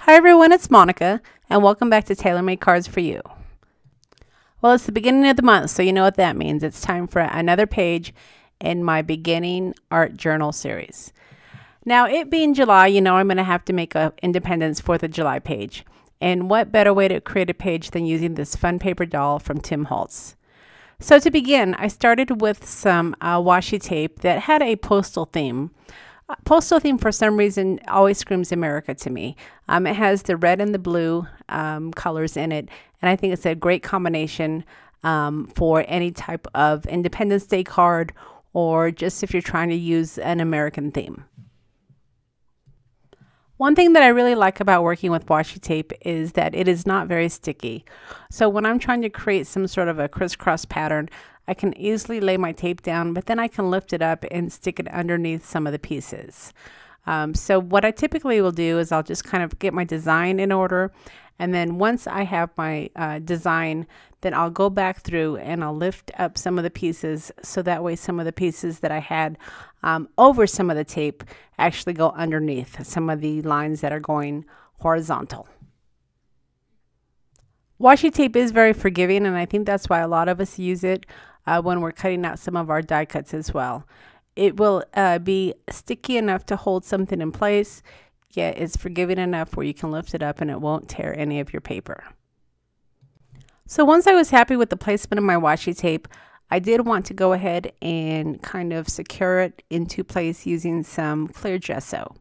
Hi everyone, it's Monica, and welcome back to TaylorMade Cards for You. Well, it's the beginning of the month, so you know what that means. It's time for another page in my beginning art journal series. Now, it being July, you know I'm going to have to make a Independence 4th of July page. And what better way to create a page than using this fun paper doll from Tim Holtz. So to begin, I started with some uh, washi tape that had a postal theme. Postal theme, for some reason, always screams America to me. Um, it has the red and the blue um, colors in it, and I think it's a great combination um, for any type of Independence Day card or just if you're trying to use an American theme. One thing that I really like about working with washi tape is that it is not very sticky. So when I'm trying to create some sort of a crisscross pattern, I can easily lay my tape down, but then I can lift it up and stick it underneath some of the pieces. Um, so what I typically will do is I'll just kind of get my design in order and then once I have my uh, design, then I'll go back through and I'll lift up some of the pieces so that way some of the pieces that I had um, over some of the tape actually go underneath some of the lines that are going horizontal. Washi tape is very forgiving and I think that's why a lot of us use it uh, when we're cutting out some of our die cuts as well. It will uh, be sticky enough to hold something in place yet it's forgiving enough where you can lift it up and it won't tear any of your paper. So once I was happy with the placement of my washi tape, I did want to go ahead and kind of secure it into place using some clear gesso.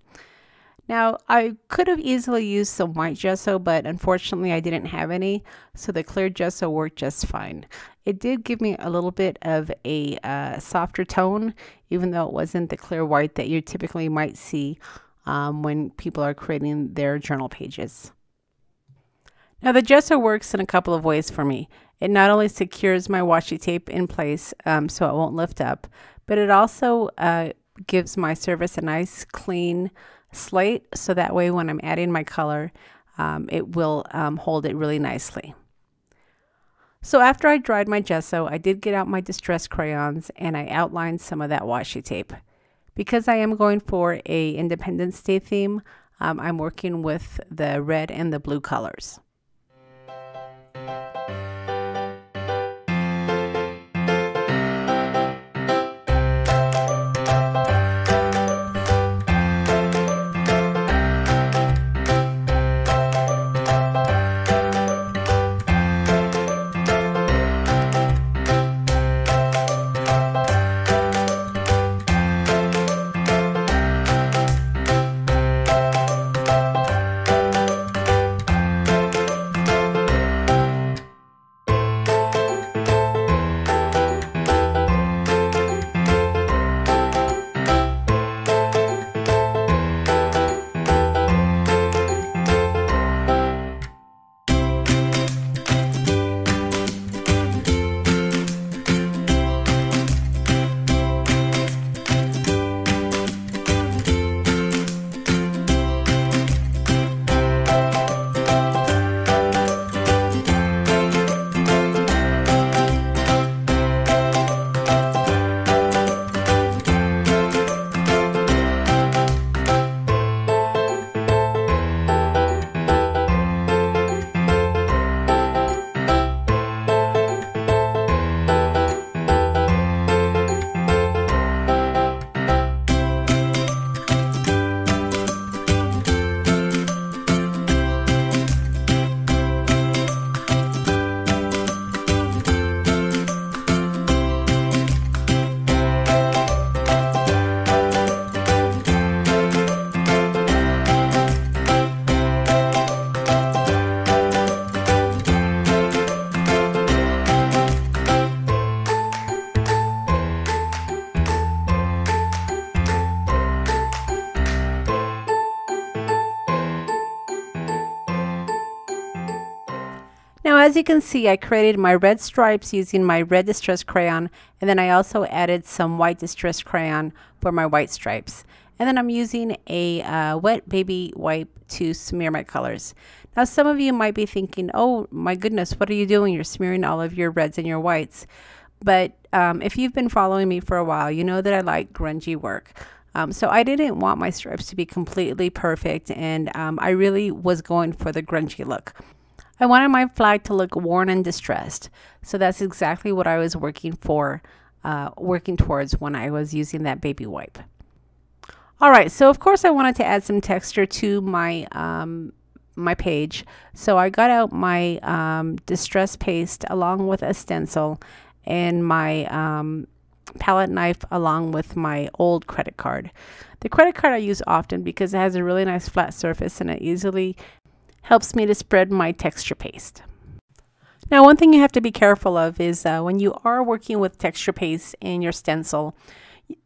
Now, I could have easily used some white gesso, but unfortunately I didn't have any, so the clear gesso worked just fine. It did give me a little bit of a uh, softer tone, even though it wasn't the clear white that you typically might see um, when people are creating their journal pages. Now the gesso works in a couple of ways for me. It not only secures my washi tape in place um, so it won't lift up, but it also uh, gives my surface a nice clean slate so that way when I'm adding my color um, it will um, hold it really nicely. So after I dried my gesso, I did get out my distress crayons and I outlined some of that washi tape. Because I am going for a Independence Day theme, um, I'm working with the red and the blue colors. Now as you can see I created my red stripes using my red distress crayon and then I also added some white distress crayon for my white stripes. And then I'm using a uh, wet baby wipe to smear my colors. Now some of you might be thinking, oh my goodness, what are you doing? You're smearing all of your reds and your whites. But um, if you've been following me for a while, you know that I like grungy work. Um, so I didn't want my stripes to be completely perfect, and um, I really was going for the grungy look. I wanted my flag to look worn and distressed. So that's exactly what I was working for, uh, working towards when I was using that baby wipe. All right, so of course I wanted to add some texture to my um, my page. So I got out my um, distress paste along with a stencil and my um, palette knife along with my old credit card. The credit card I use often because it has a really nice flat surface and it easily helps me to spread my texture paste. Now one thing you have to be careful of is uh, when you are working with texture paste in your stencil,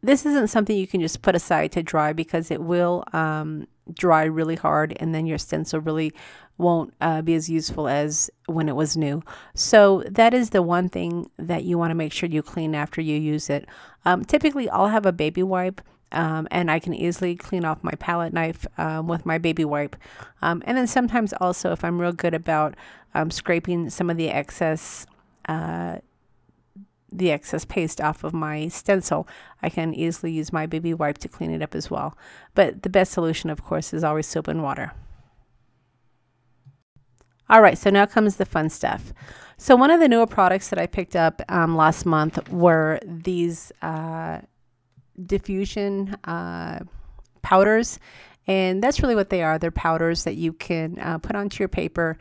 this isn't something you can just put aside to dry because it will um, dry really hard and then your stencil really won't uh, be as useful as when it was new. So that is the one thing that you want to make sure you clean after you use it. Um, typically I'll have a baby wipe um, and I can easily clean off my palette knife um, with my baby wipe. Um, and then sometimes also if I'm real good about um, scraping some of the excess uh, the excess paste off of my stencil, I can easily use my baby wipe to clean it up as well. But the best solution, of course, is always soap and water. All right, so now comes the fun stuff. So one of the newer products that I picked up um, last month were these uh, diffusion uh, powders. And that's really what they are. They're powders that you can uh, put onto your paper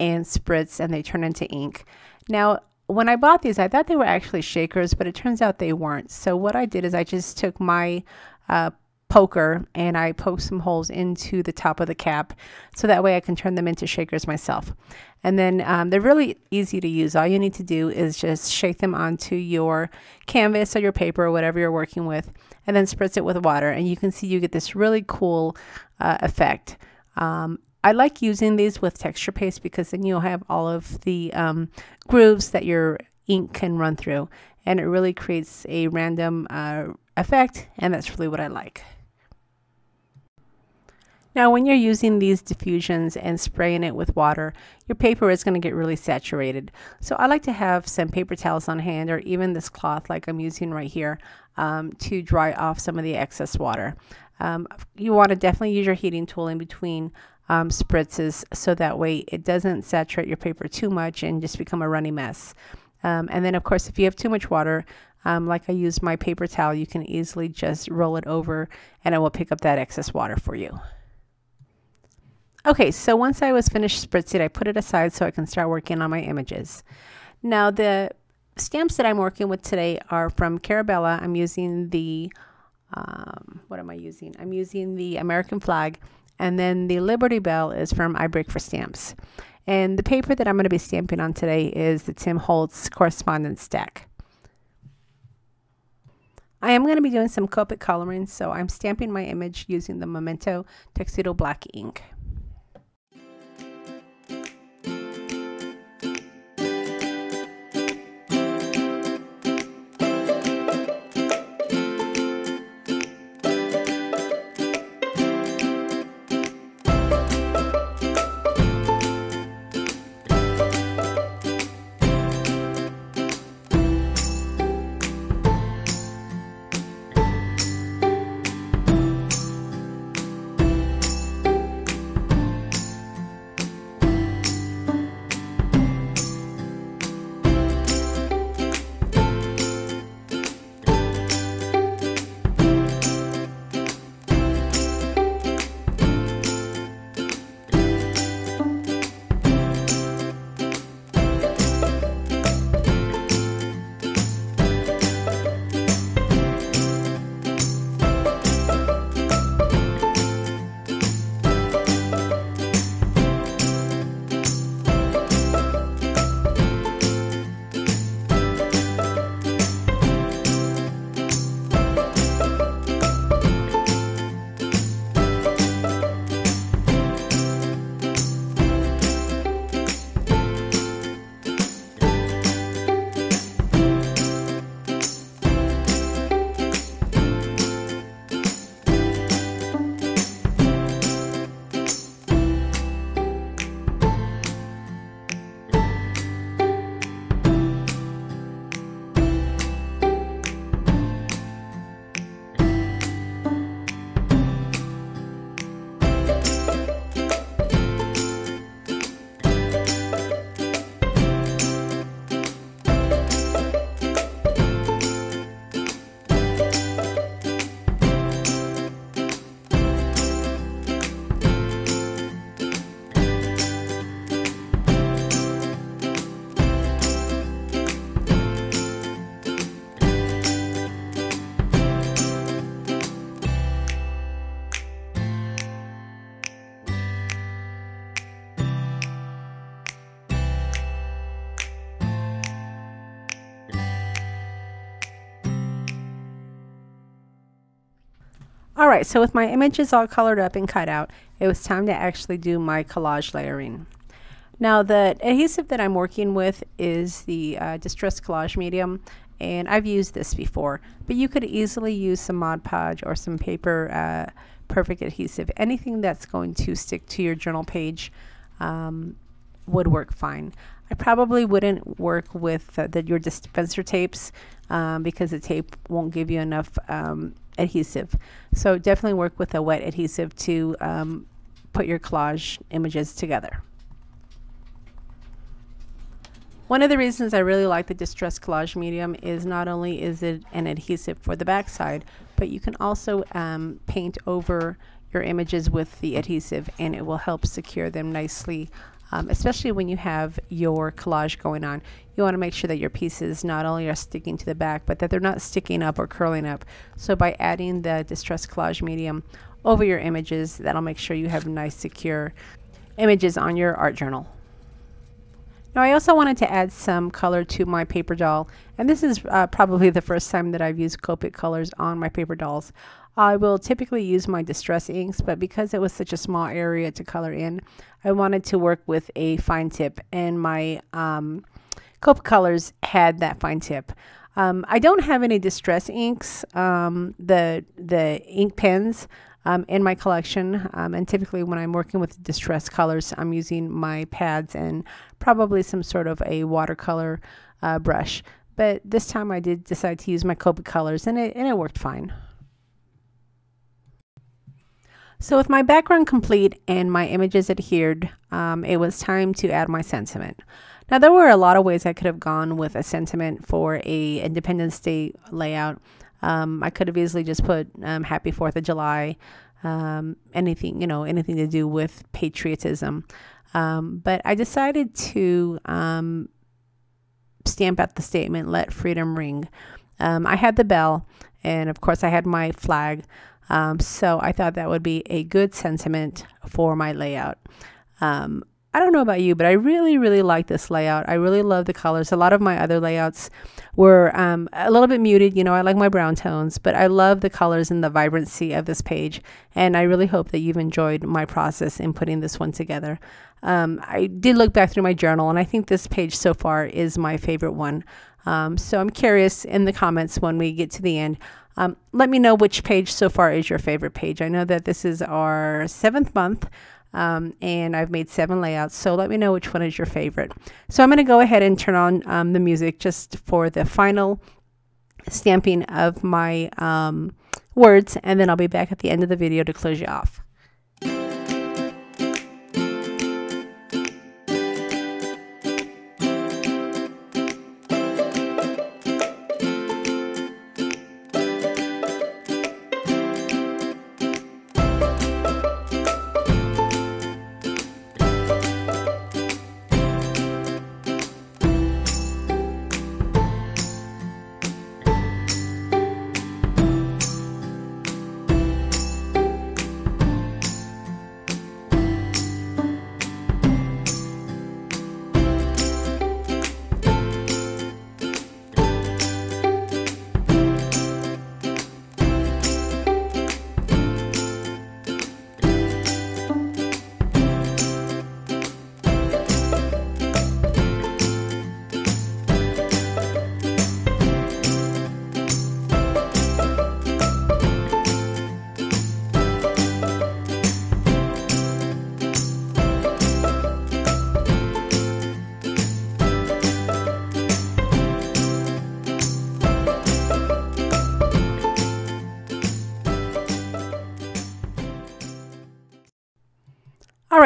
and spritz and they turn into ink. Now, when I bought these, I thought they were actually shakers, but it turns out they weren't. So what I did is I just took my uh, poker and I poke some holes into the top of the cap so that way I can turn them into shakers myself. And then um, they're really easy to use. All you need to do is just shake them onto your canvas or your paper or whatever you're working with and then spritz it with water. And you can see you get this really cool uh, effect. Um, I like using these with texture paste because then you'll have all of the um, grooves that your ink can run through and it really creates a random uh, effect and that's really what I like. Now when you're using these diffusions and spraying it with water, your paper is going to get really saturated. So I like to have some paper towels on hand or even this cloth like I'm using right here um, to dry off some of the excess water. Um, you want to definitely use your heating tool in between um, spritzes so that way it doesn't saturate your paper too much and just become a runny mess. Um, and then of course if you have too much water, um, like I use my paper towel, you can easily just roll it over and it will pick up that excess water for you. Okay, so once I was finished spritzing, I put it aside so I can start working on my images. Now the stamps that I'm working with today are from Carabelle. I'm using the, um, what am I using? I'm using the American flag and then the Liberty Bell is from I Break for Stamps. And the paper that I'm going to be stamping on today is the Tim Holtz Correspondence Stack. I am going to be doing some Copic coloring, so I'm stamping my image using the Memento Tuxedo Black ink. All right, so with my images all colored up and cut out, it was time to actually do my collage layering. Now the adhesive that I'm working with is the uh, Distress Collage Medium and I've used this before but you could easily use some Mod Podge or some paper uh, perfect adhesive anything that's going to stick to your journal page um, would work fine I probably wouldn't work with the, your dispenser tapes um, because the tape won't give you enough um, adhesive. So definitely work with a wet adhesive to um, put your collage images together. One of the reasons I really like the Distress Collage Medium is not only is it an adhesive for the backside, but you can also um, paint over your images with the adhesive and it will help secure them nicely um, especially when you have your collage going on. You want to make sure that your pieces not only are sticking to the back, but that they're not sticking up or curling up. So by adding the Distress Collage Medium over your images, that'll make sure you have nice secure images on your art journal. Now I also wanted to add some color to my paper doll and this is uh, probably the first time that I've used Copic colors on my paper dolls. I will typically use my distress inks but because it was such a small area to color in I wanted to work with a fine tip and my um, colors had that fine tip. Um, I don't have any distress inks, um, the, the ink pens um, in my collection. Um, and typically when I'm working with distress colors, I'm using my pads and probably some sort of a watercolor uh, brush. But this time I did decide to use my Copic colors and it, and it worked fine. So with my background complete and my images adhered, um, it was time to add my sentiment. Now there were a lot of ways I could have gone with a sentiment for a Independence Day layout. Um, I could have easily just put um, Happy Fourth of July, um, anything you know, anything to do with patriotism. Um, but I decided to um, stamp out the statement, "Let freedom ring." I had the bell, and of course, I had my flag. So I thought that would be a good sentiment for my layout. Um, I don't know about you, but I really, really like this layout. I really love the colors. A lot of my other layouts were um, a little bit muted. You know, I like my brown tones, but I love the colors and the vibrancy of this page. And I really hope that you've enjoyed my process in putting this one together. Um, I did look back through my journal, and I think this page so far is my favorite one. Um, so I'm curious in the comments when we get to the end. Um, let me know which page so far is your favorite page. I know that this is our seventh month um, and I've made seven layouts. So let me know which one is your favorite. So I'm going to go ahead and turn on um, the music just for the final stamping of my um, words, and then I'll be back at the end of the video to close you off.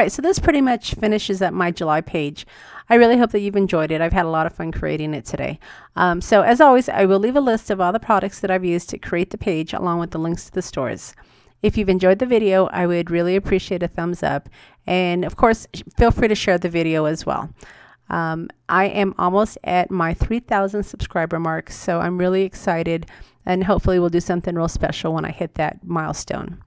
Right, so this pretty much finishes up my July page. I really hope that you've enjoyed it. I've had a lot of fun creating it today. Um, so as always, I will leave a list of all the products that I've used to create the page along with the links to the stores. If you've enjoyed the video, I would really appreciate a thumbs up. And of course, feel free to share the video as well. Um, I am almost at my 3,000 subscriber mark, so I'm really excited and hopefully we'll do something real special when I hit that milestone.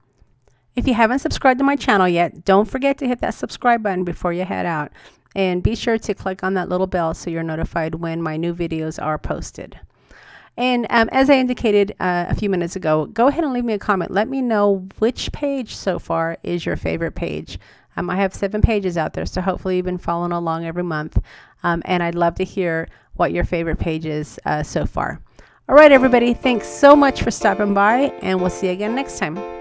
If you haven't subscribed to my channel yet, don't forget to hit that subscribe button before you head out. And be sure to click on that little bell so you're notified when my new videos are posted. And um, as I indicated uh, a few minutes ago, go ahead and leave me a comment. Let me know which page so far is your favorite page. Um, I have seven pages out there, so hopefully you've been following along every month. Um, and I'd love to hear what your favorite page is uh, so far. All right, everybody, thanks so much for stopping by, and we'll see you again next time.